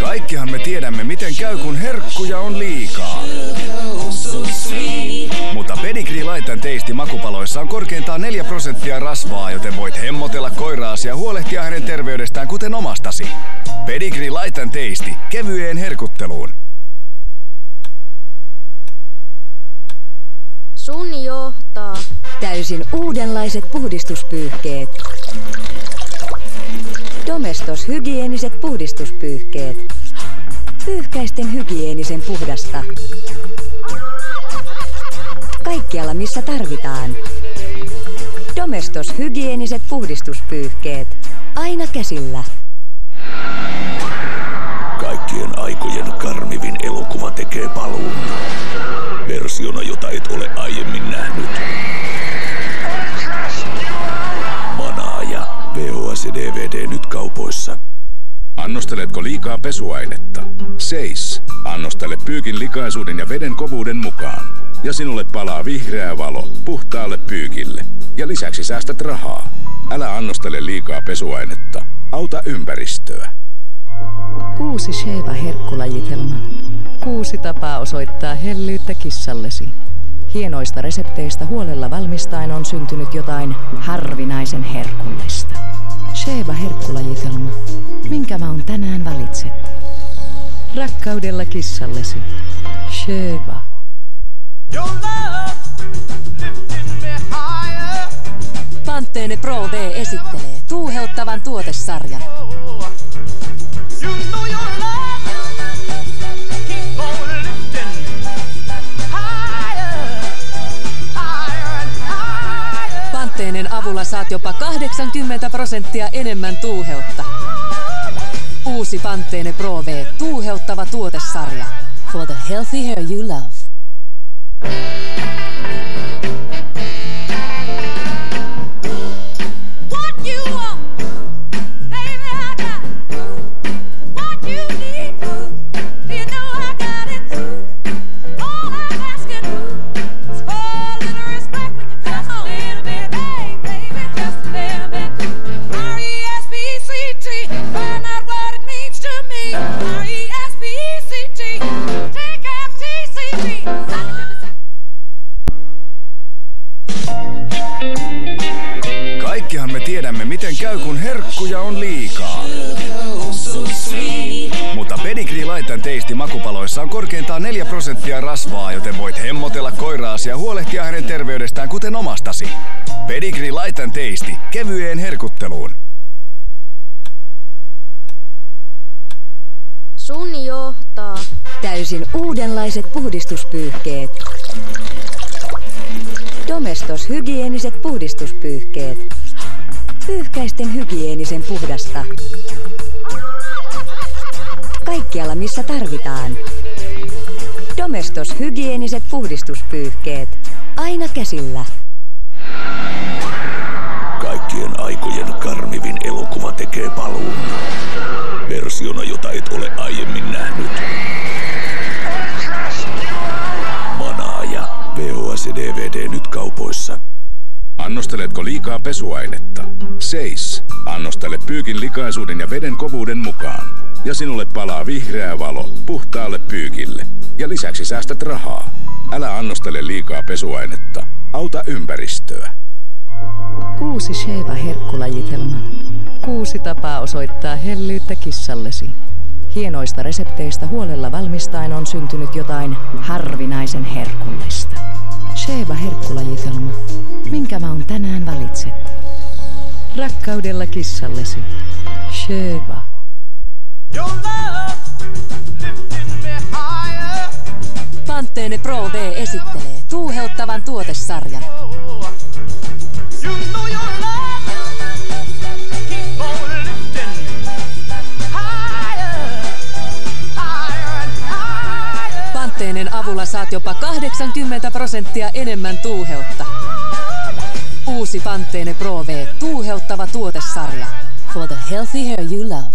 Kaikkihan me tiedämme, miten käy, kun herkkuja on liikaa. Mutta Pedigree Laitan teisti makupaloissa on korkeintaan 4 prosenttia rasvaa, joten voit hemmotella koiraasi ja huolehtia hänen terveydestään kuten omastasi. Pedigree Laitan teisti kevyeen herkutteluun. Sun johtaa. Täysin uudenlaiset puhdistuspyyhkeet. Domestos hygieeniset puhdistuspyyhkeet. Pyyhkäisten hygieenisen puhdasta. Kaikkialla missä tarvitaan. Domestos hygieeniset puhdistuspyyhkeet. Aina käsillä. Kaikkien aikojen karmivin elokuva tekee paluun. Versiona, jota et ole aiemmin nähnyt. Ja DVD nyt kaupoissa. Annosteletko liikaa pesuainetta? Seis. Annostele pyykin likaisuuden ja veden kovuuden mukaan. Ja sinulle palaa vihreä valo puhtaalle pyykille. Ja lisäksi säästät rahaa. Älä annostele liikaa pesuainetta. Auta ympäristöä. Uusi Sheva-herkkulajitelma. Kuusi tapaa osoittaa hellyyttä kissallesi. Hienoista resepteistä huolella valmistaen on syntynyt jotain harvinaisen herkullista. Sheba-herkkulajitelma. Minkä maun tänään valitset? Rakkaudella kissallesi. Sheba. Pantteene Pro V esittelee tuuheuttavan tuotesarjan. Pantteenen avulla saat jopa 80 prosenttia enemmän tuuheutta. Uusi Pantteene Pro V tuuheuttava tuotesarja. For the healthy hair you love. Kaikkihan me tiedämme, miten käy, kun herkkuja on liikaa. Mutta Pedigree Laitan teisti makupaloissa on korkeintaan 4 prosenttia rasvaa, joten voit hemmotella koiraasi ja huolehtia hänen terveydestään kuten omastasi. Pedigree Laitan teisti kevyeen herkutteluun. Sun johtaa. Täysin uudenlaiset puhdistuspyyhkeet. Domestos hygieeniset puhdistuspyyhkeet. Pyyhkäisten hygieenisen puhdasta. Kaikkialla missä tarvitaan. Domestos hygieeniset puhdistuspyyhkeet. Aina käsillä. Kaikkien aikojen karmivin elokuva tekee paluun. Versiona, jota et ole aiemmin nähnyt. Manaaja. VHS ja DVD nyt kaupoissa. Annosteletko liikaa pesuainetta? Seis. Annostele pyykin likaisuuden ja veden kovuuden mukaan. Ja sinulle palaa vihreä valo puhtaalle pyykille. Ja lisäksi säästät rahaa. Älä annostele liikaa pesuainetta. Auta ympäristöä. Uusi Sheva-herkkulajitelma. Kuusi tapaa osoittaa hellyyttä kissallesi. Hienoista resepteistä huolella valmistaen on syntynyt jotain harvinaisen herkullista. Sheba-herkkulajitelma. Minkä maun tänään valitset? Rakkaudella kissallesi. Sheba. Pantteene Pro V esittelee tuuheuttavan tuotesarjan. Pantteenen avulla saat jopa 80 prosenttia enemmän tuuheutta. Uusi Pantteene Pro V tuuheuttava tuotesarja. For the healthy hair you love.